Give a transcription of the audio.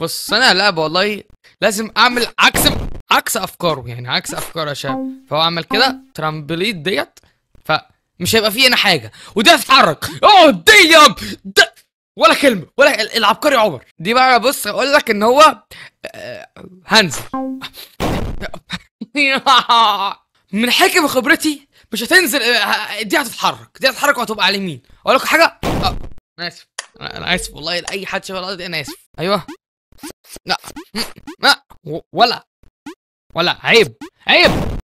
بص أنا لا والله لازم أعمل عكس عكس أفكاره يعني عكس أفكاره يا شباب فهو عمل كده ترامبليت ديت فمش هيبقى فيه أنا حاجة ودي هتتحرك آه دي يا ده ولا كلمة ولا ال- العبقري عمر. دي بقى بص أقول لك إن هو آه، هنزل من حكم خبرتي مش هتنزل آه، دي هتتحرك دي هتتحرك وهتبقى على اليمين أقول لكم حاجة؟ آه، أنا آسف. أنا آسف والله لأي حد شاف الأرض أنا آسف. أيوه. لا. لا ولا. ولا. عيب. عيب.